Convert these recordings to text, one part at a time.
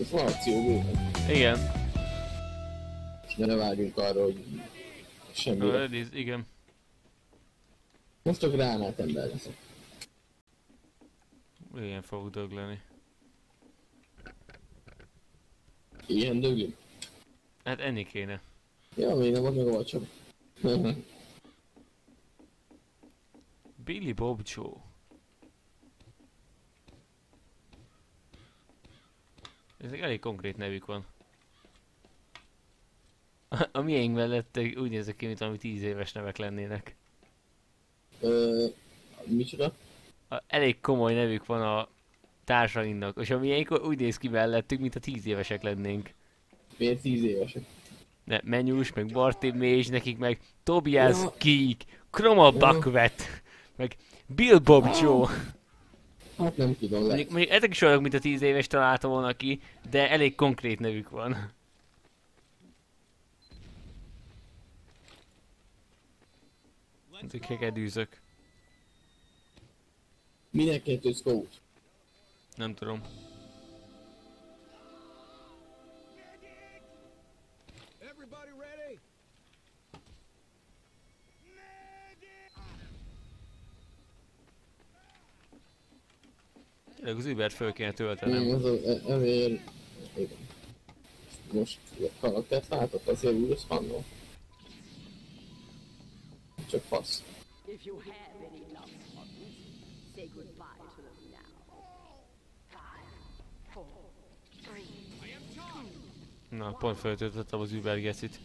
Ez van akció. Igen. De ne várjunk arra, hogy semmi. Ö, nézd, igen. Most csak ránát ember leszek. Ilyen fogok dögleni. Ilyen dögli? Hát enni kéne. Ja, még nem volt meg vacsora. Billy Bob Joe. Ezek elég konkrét nevük van. A miénk mellett úgy nézek ki, mint ami 10 éves nevek lennének. Ö, micsoda? A, elég komoly nevük van a társainknak, és a miénk úgy néz ki mellettük, mint a 10 évesek lennénk. Miért 10 évesek? Ne, Menyus, meg Bartim Mézs, nekik meg Tobias Ja. Geek, Chroma Ja. Bucket, meg Bill Bob Joe. Hát nem tudom, Mondjuk, lehet. mondjuk ezek is olyanok, mint a 10 éves találta volna ki, de elég konkrét nevük van. Ezek hegedűzök. Minek kettő scout? Nem tudom. Az Ubert föl kéne Nem, töltenem. az a, e-. Igen. Most karaktert váltott, azért úgy az fannol. Csak fasz. If you have any love ones, say goodbye to them now. Five, four, three, Na, pont föltöltöttem az Uber gecit.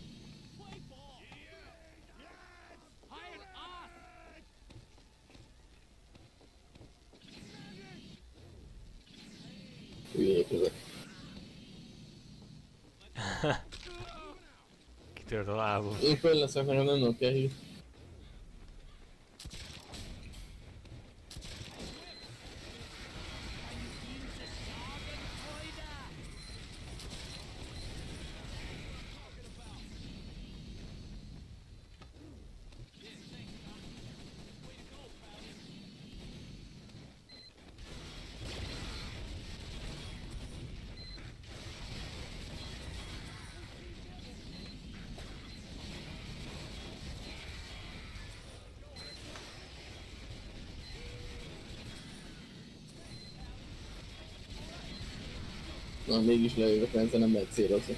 Hülyék ezek. Kitört a lábom. Én föl leszek, nekem nem nem kell hív. Na, mégis lejövök, mert ezzel nem lehet célozni.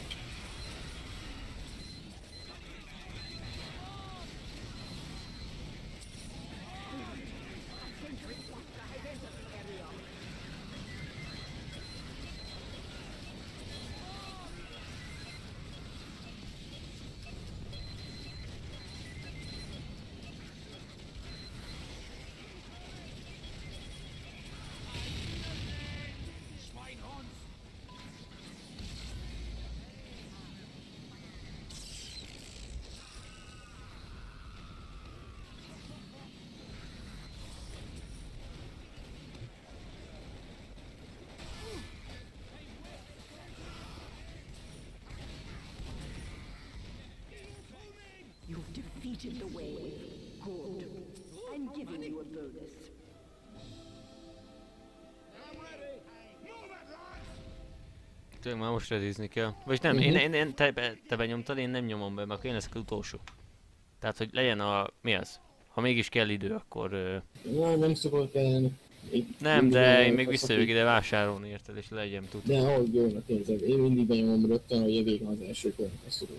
You've defeated the wave. Good. I'm giving you a bonus. I'm ready. Move it, lads! Tényleg már most redizni kell. Vagy nem, én, én, én te, be- te benyomtad, én nem nyomom be, mert akkor én leszek az utolsó. Tehát, hogy legyen a... mi az? Ha mégis kell idő, akkor... Ö, Na, nem szokott kelleni. Én nem, de én még visszajövök ide vásárolni érted, és legyen tud. De ahogy jön pénzed, én mindig benyomom rögtön, hogy a vége az első szorul.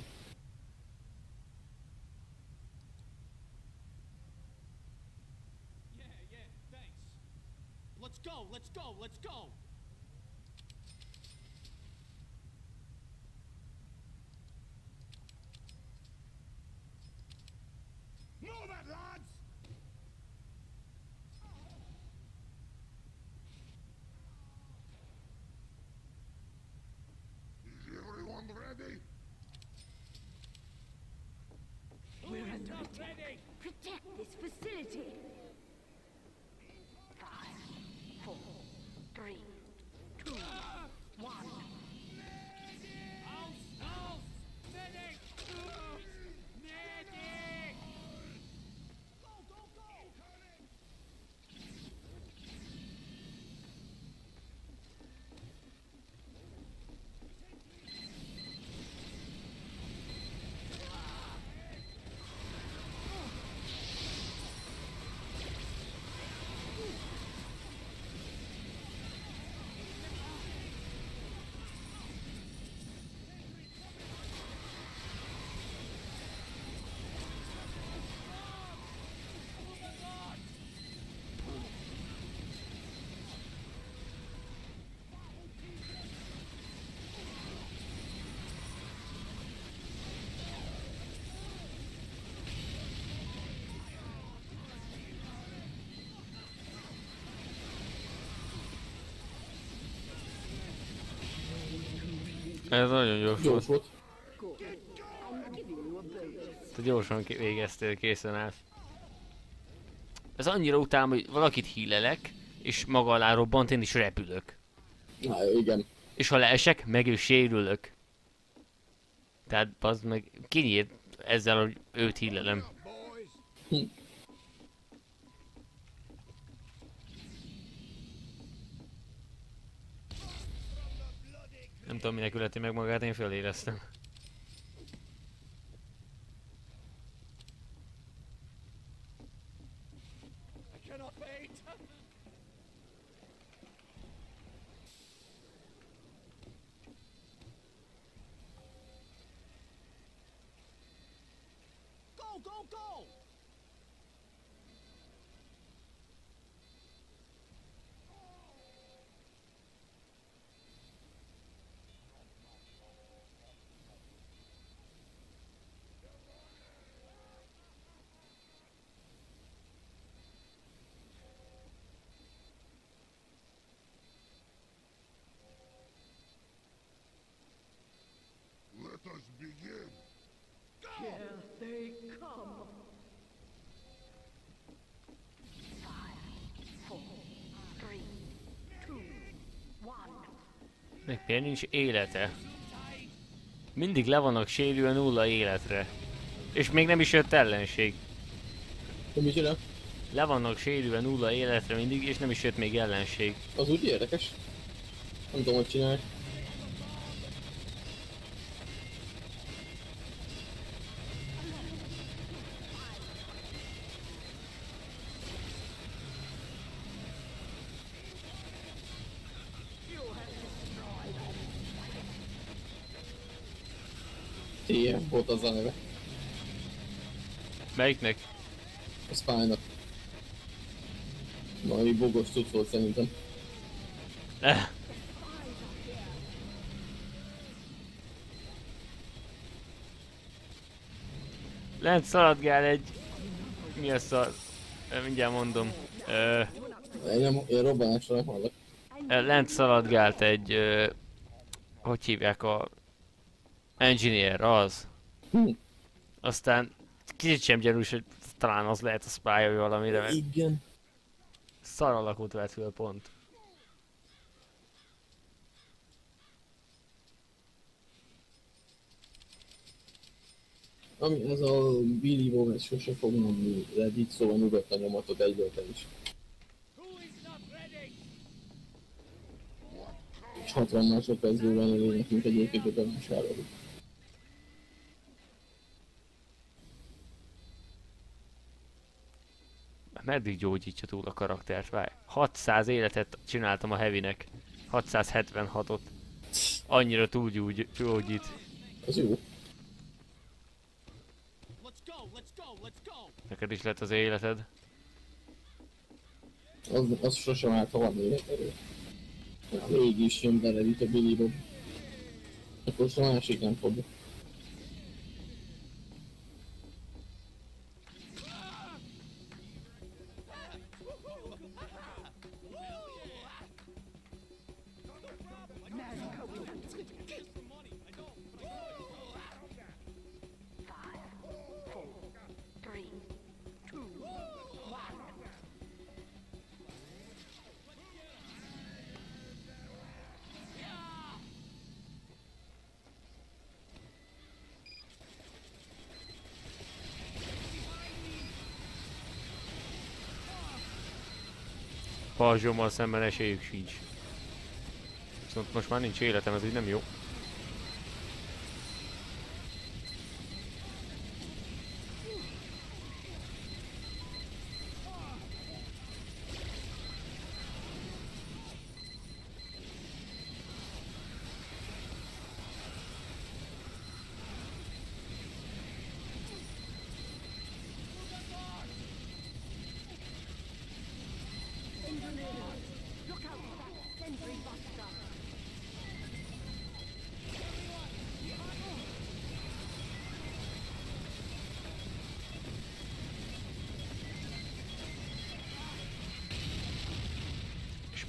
Ez nagyon gyors Gyors volt. Te gyorsan végeztél, készen állsz. Ez annyira utálom, hogy valakit hílelek, és maga alá robbant, én is repülök. Na, igen. És ha leesek, meg is sérülök. Tehát az meg kinyírt ezzel, hogy őt hílelem. Hm. Nem tudom, minek ületi meg magát, én föléreztem. Például nincs élete. Mindig le vannak sérülve nulla életre. És még nem is jött ellenség. De mit csinál? Le vannak sérülve nulla életre mindig, és nem is jött még ellenség. Az úgy érdekes. Nem tudom, hogy csinálj. TF volt az a neve. Melyiknek? A Spy-nak. Valami bogos cucc volt szerintem. Eh. Lent szaladgál egy... Mi a szar? Ö, Mindjárt mondom. Ö, Én, nem, én robbanásra nem hallok. lent szaladgált egy... Ö, hogy hívják a... Engineer, az. Hm. Aztán kicsit sem gyanús, hogy talán az lehet a spy vagy valamire, mert Igen. szar alakút vett föl pont. Ami ez a Billy ez sose fog nyomni Reddit, szóval nyugodtan nyomatod egyből te is. És 60 másodpercből van elég nekünk egyébként a bevásárolni. Meddig gyógyítja túl a karaktert? Várj. 600 életet csináltam a Heavynek. 676-ot. Annyira túl gyógy- gyógyít. Az jó. Neked is lett az életed. Az, az sosem állt, van életerő. Mégis jön bele itt a Billy Bob. Akkor most a másik nem fog. Pajzsommal szemben esélyük sincs. Viszont most már nincs életem, ez így nem jó.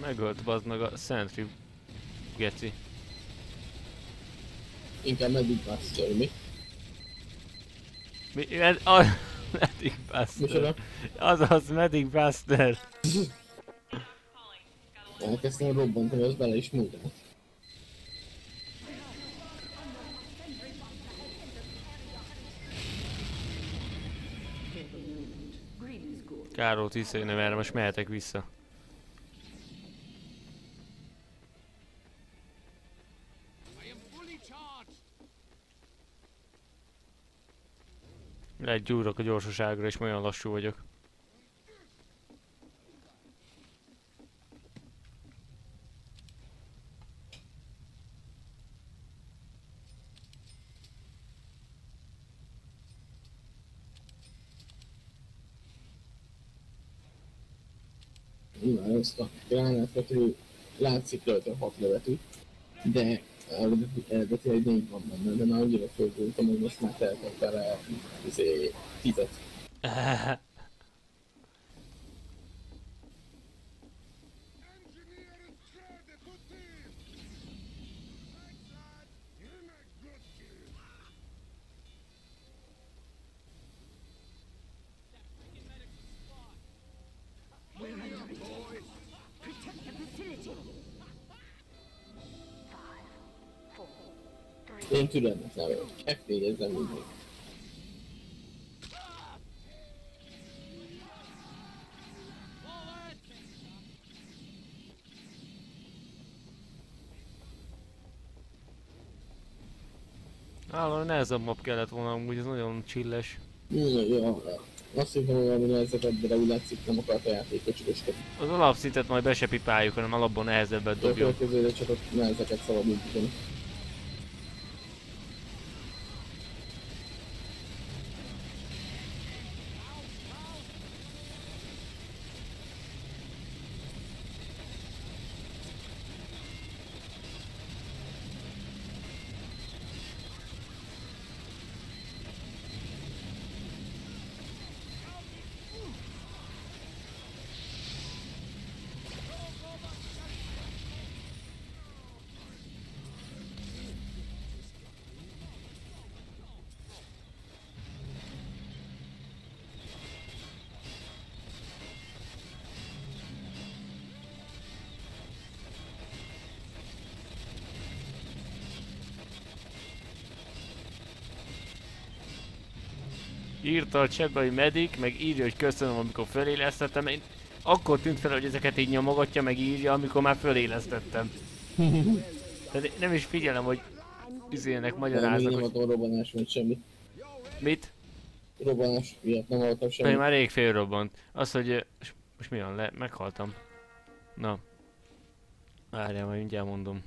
Megölt bazd meg a Sentry geci. Inkább Medic Buster, mi? Mi, med, a, Medic? Buster. Azaz, Medic Buster. Elkezdtem robbantani, az bele is múlt. Greed is good. Károlt visszajönne, mert most mehetek vissza. Lehet gyúrok a gyorsaságra, és olyan lassú vagyok. Na, ezt a gránátvető látszik rajta a hat de eredetileg négy van benne, de már annyira fölgultam, hogy most már teltek bele izé, tizet. Én türelmetlen vagyok, F4-ezzem mindig. Állandóan nehezebb map kellett volna, amúgy ez nagyon csilles. Jó, jó, azt hittem, hogy valami nehezebb, de úgy látszik nem akart a játékot csodoskodni. Az alapszintet majd be se pipáljuk, hanem alapból nehezebbet De a dobjuk. következőre csak a nehezeket szabad indítani. Írta a chatbe, hogy medik, meg írja, hogy köszönöm, amikor fölélesztettem. Én akkor tűnt fel, hogy ezeket így nyomogatja, meg írja, amikor már fölélesztettem. Tehát én nem is figyelem, hogy izének Nem, magyaráznak, nem hogy adom robbanás, vagy semmi. mit. Robbanás miatt nem hallottam Pedig semmit. már rég félrobbant. Az, hogy... Most mi van? Le, meghaltam. Na. Várjál, majd mindjárt mondom.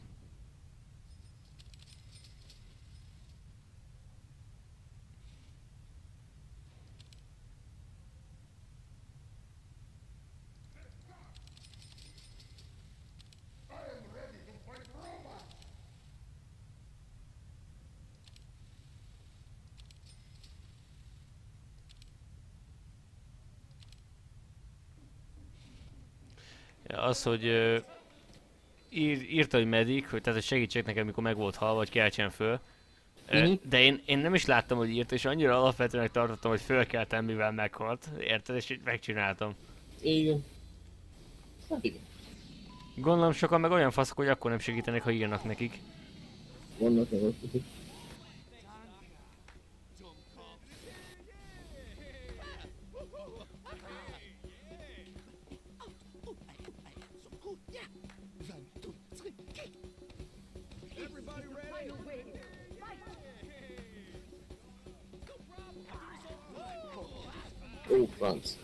Az, hogy ír, írta, hogy medik, hogy tehát hogy segítsek nekem, mikor meg volt halva, vagy keltsen föl. Ö, Mhm. De én, én nem is láttam, hogy írt, és annyira alapvetően tartottam, hogy fölkeltem, mivel meghalt. Érted? És így megcsináltam. Igen. Hát igen. Gondolom sokan meg olyan faszok, hogy akkor nem segítenek, ha írnak nekik. Vannak all fronts.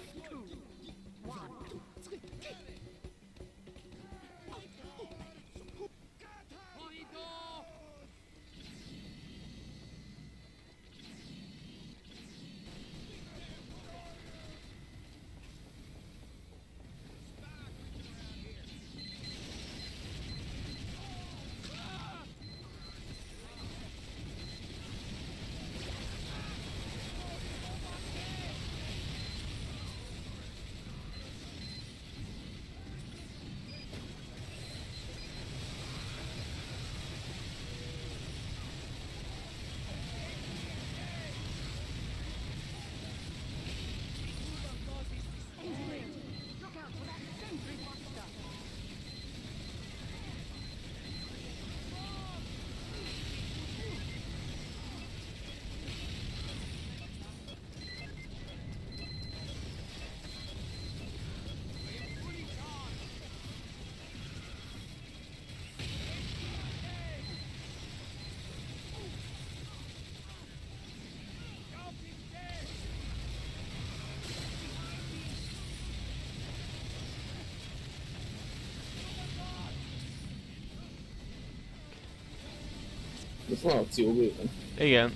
Franc. van akció bőven. Igen.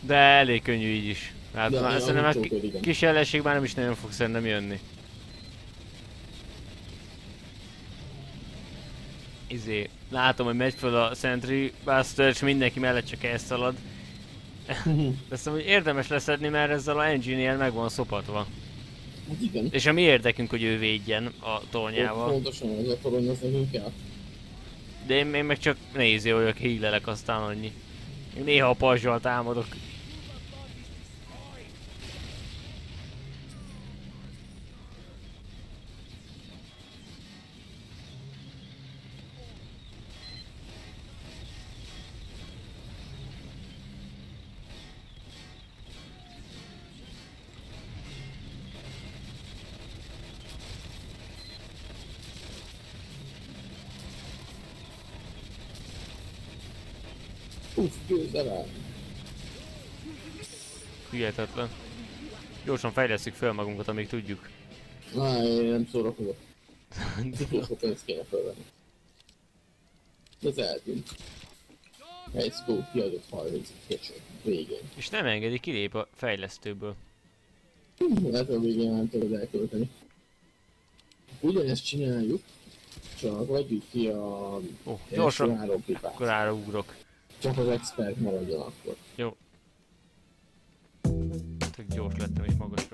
De elég könnyű így is. Hát De már ja, szerintem már kis ellenség már nem is nagyon fog szerintem jönni. Izé, látom, hogy megy föl a Sentry Buster, és mindenki mellett csak elszalad. De mondom, hogy érdemes leszedni, mert ezzel a engineer meg van szopatva. Hát igen. És a mi érdekünk, hogy ő védjen a tornyával. Pontosan ez a torony, az nekünk kell. De én, én meg csak nézi vagyok, hílelek, aztán annyi. Néha a pajzsal támadok. Uff, győzzel el. Hihetetlen. Gyorsan fejlesztjük fel magunkat, amíg tudjuk. Á, én nem szórakozok. Tudok, pénzt kéne felvenni. Ez eltűnt. Egy scope kiadott 30 kecső. Végén. És nem engedi, kilép a fejlesztőből. Lehet a végén nem tudod elkölteni. Ugyanezt csináljuk, csak adjuk ki a első gyorsan, három pipát. akkor ára ugrok. Csak az expert maradjon akkor. Jó. Tök gyors lettem és magasra